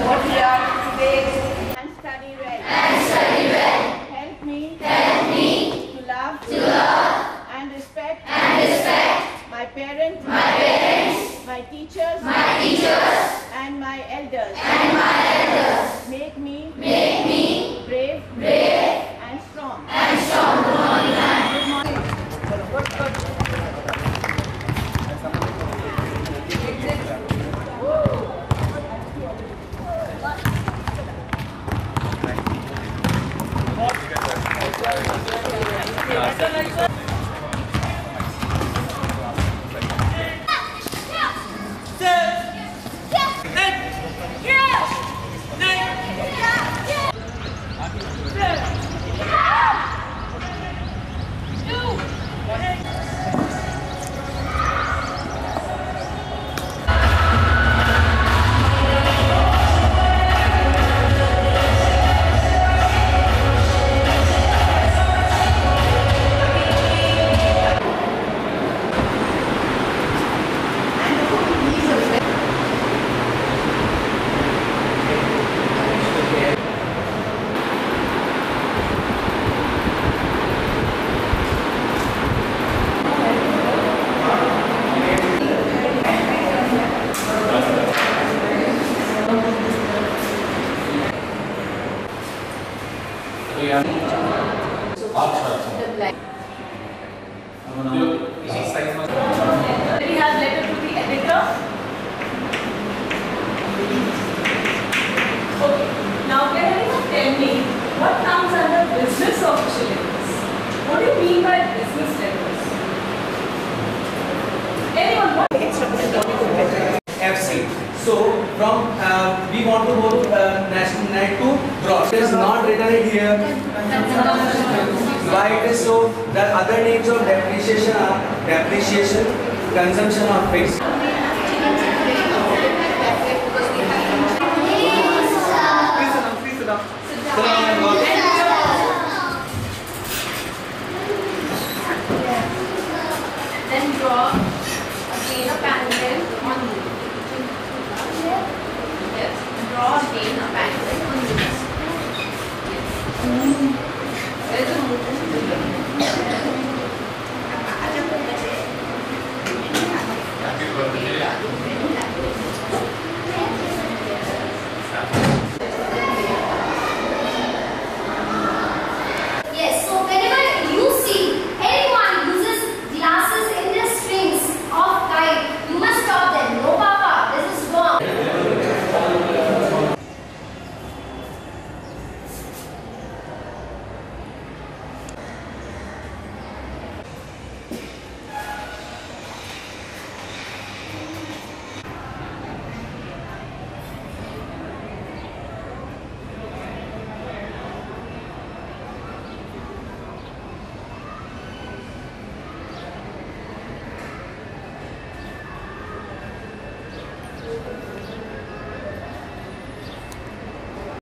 what we are today and study well. And study well. Help me. Help me. To love. To love. And respect. And respect. My parents. My parents. My teachers. My teachers. And my elders. And my elders. Make me. Make me Thank you. Letter to the editor. Okay, now tell me what comes under business official letters? What do you mean by business letters? Anyone? FC. So from uh, we want to go uh, national net to gross. It is not written here. Why it is so? The other names of depreciation are depreciation, consumption of fixed. Then draw again a parallel on. Yes. Draw again